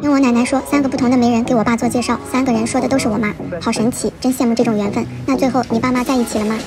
听我奶奶说三个不同的媒人给我爸做介绍三个人说的都是我妈好神奇真羡慕这种缘分。那最后你爸妈在一起了吗？